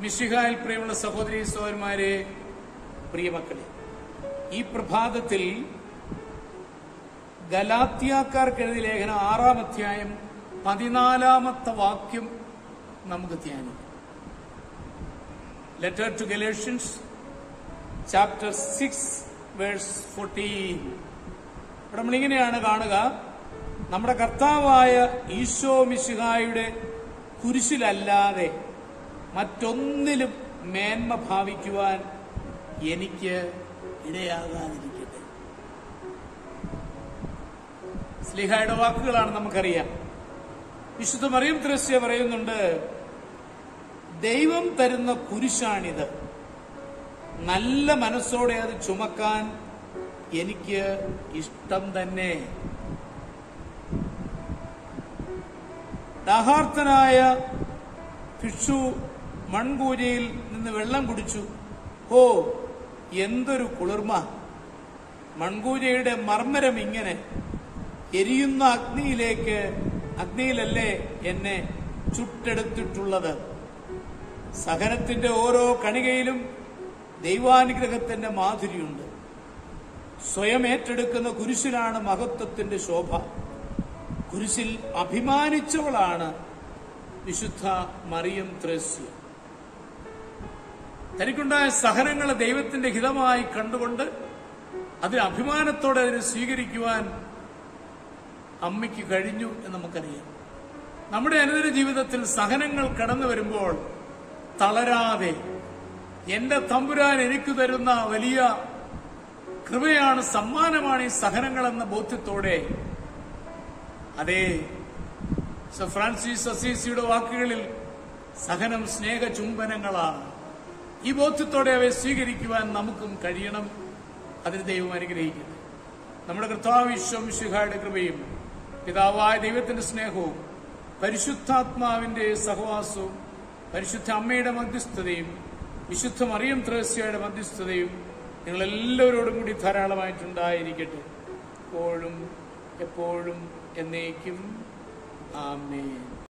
മിശിഹായിൽ പ്രിയമുള്ള സഹോദരി സഹോദരന്മാരെ പ്രിയമക്കളെ ഈ പ്രഭാതത്തിൽ ഗലാത്യാക്കാർക്ക് എഴുതിയ ലേഖനം ആറാം അധ്യായം പതിനാലാമത്തെ വാക്യം നമുക്ക് ധ്യാനിക്കാം. Letter to Galatians chapter six verse fourteen ഇവിടെ നമ്മളിങ്ങനെയാണ് കാണുക. നമ്മുടെ കർത്താവായ ഈശോ മിശിഹായുടെ കുരിശിലല്ലാതെ മറ്റൊന്നിലും മേന്മ ഭാവിക്കുവാൻ എനിക്ക് ഇടയാകാതിരിക്കട്ടെ. സ്ലിഹായുടെ വാക്കുകളാണ് നമുക്കറിയാം. വിശുദ്ധ മറിയം ദൃശ്യ പറയുന്നുണ്ട് ദൈവം തരുന്ന കുരിശാണിത്. നല്ല മനസ്സോടെ അത് ചുമക്കാൻ എനിക്ക് ഇഷ്ടം തന്നെ. ദാഹാർത്ഥനായ ഭിക്ഷു മൺകൂജയിൽ നിന്ന് വെള്ളം കുടിച്ചു. ഓ എന്തൊരു കുളിർമ. മൺകൂരയുടെ മർമ്മരം ഇങ്ങനെ. എരിയുന്ന അഗ്നിയിലേക്ക് അഗ്നിയിലല്ലേ എന്നെ ചുട്ടെടുത്തിട്ടുള്ളത്? സഹനത്തിന്റെ ഓരോ കണികയിലും ദൈവാനുഗ്രഹത്തിന്റെ മാധുര്യമുണ്ട് സ്വയം ഏറ്റെടുക്കുന്ന കുരിശിലാണ് മഹത്വത്തിന്റെ ശോഭ. കുരിശിൽ അഭിമാനിച്ചവളാണ് വിശുദ്ധ മറിയം ത്രേസ്യ. തനിക്കുണ്ടായ സഹനങ്ങളെ ദൈവത്തിന്റെ ഹിതമായി കണ്ടുകൊണ്ട് അതിന് അഭിമാനത്തോടെ അതിനെ സ്വീകരിക്കുവാൻ അമ്മയ്ക്ക് കഴിഞ്ഞു എന്ന് നമുക്കറിയാം. നമ്മുടെ അനുദിന ജീവിതത്തിൽ സഹനങ്ങൾ കടന്നു വരുമ്പോൾ തളരാതെ എന്റെ തമ്പുരാൻ എനിക്ക് തരുന്ന വലിയ കൃപയാണ് സമ്മാനമാണ് ഈ സഹനങ്ങൾ എന്ന ബോധ്യത്തോടെ അതേ ഫ്രാൻസിസ് അസീസിയുടെ വാക്കുകളിൽ സഹനം സ്നേഹ ചുംബനങ്ങളാണ് ഈ ബോധ്യത്തോടെ അവയെ സ്വീകരിക്കുവാൻ നമുക്കും കഴിയണം അതിന് ദൈവം അനുഗ്രഹിക്കുന്നു. നമ്മുടെ കൃത്വാവിശ്വം ശിഖായുടെ കൃപയും പിതാവായ ദൈവത്തിന്റെ സ്നേഹവും പരിശുദ്ധാത്മാവിന്റെ സഹവാസവും പരിശുദ്ധ അമ്മയുടെ മധ്യസ്ഥതയും വിശുദ്ധ മറിയം ത്രേസ്യയുടെ മധ്യസ്ഥതയും നിങ്ങളെല്ലാവരോടും കൂടി ധാരാളമായിട്ടുണ്ടായിരിക്കട്ടെ. എപ്പോഴും എപ്പോഴും എന്നേക്കും. ആമേൻ.